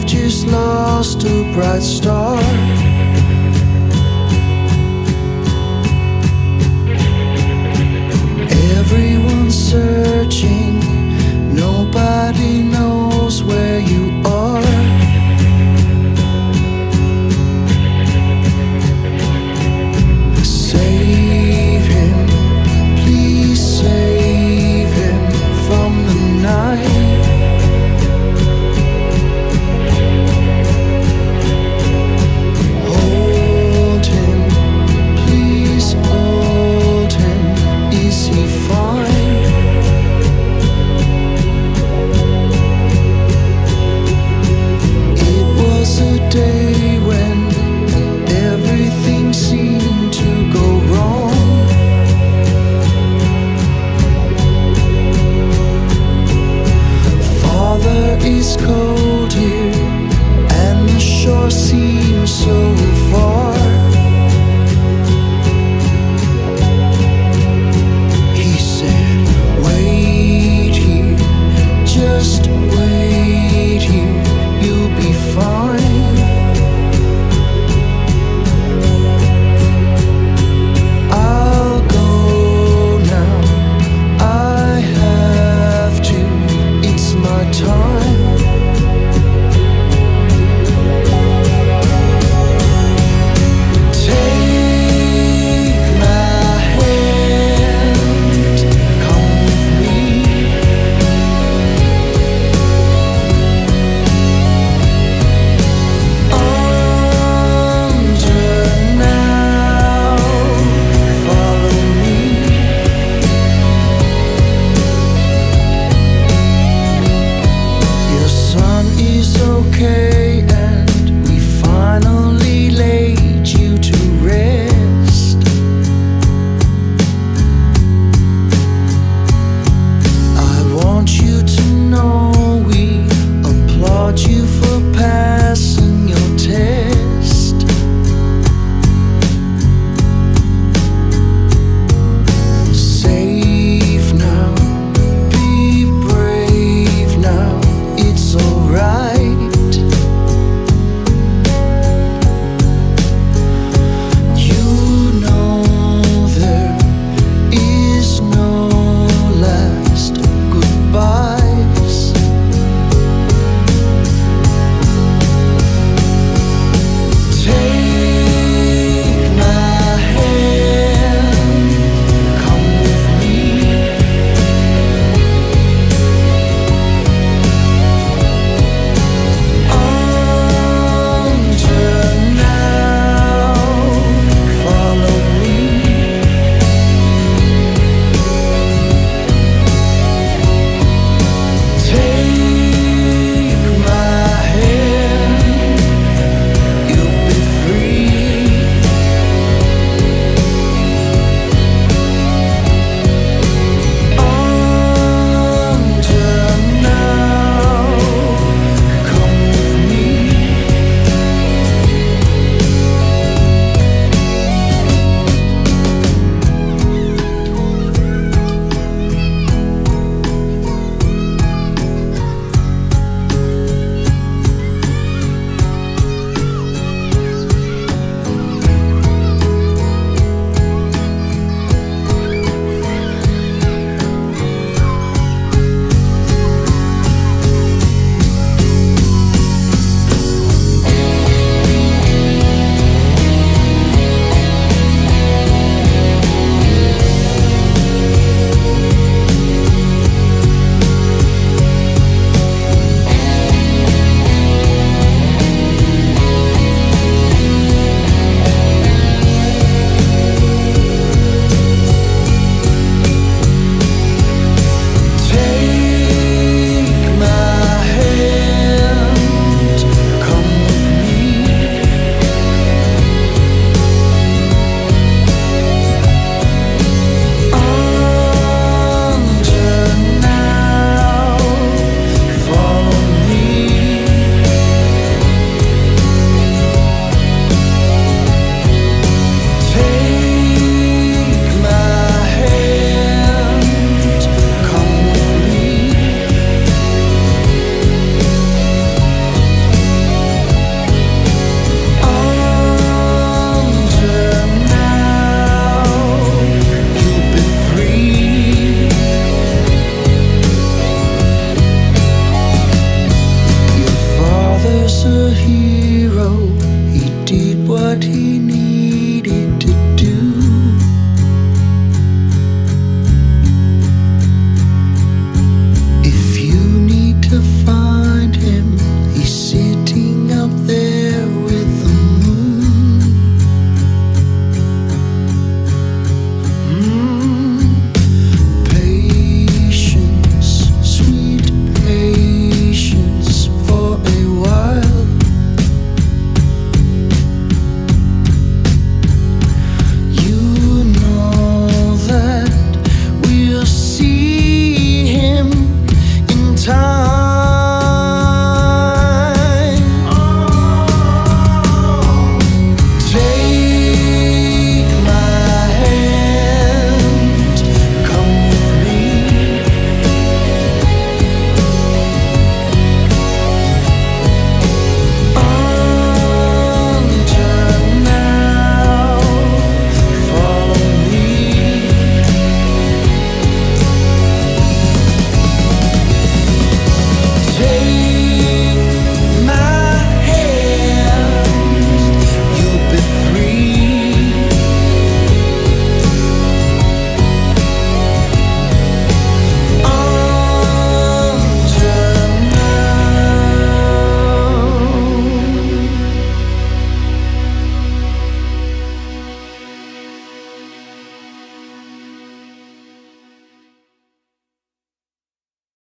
I've just lost a bright star. Father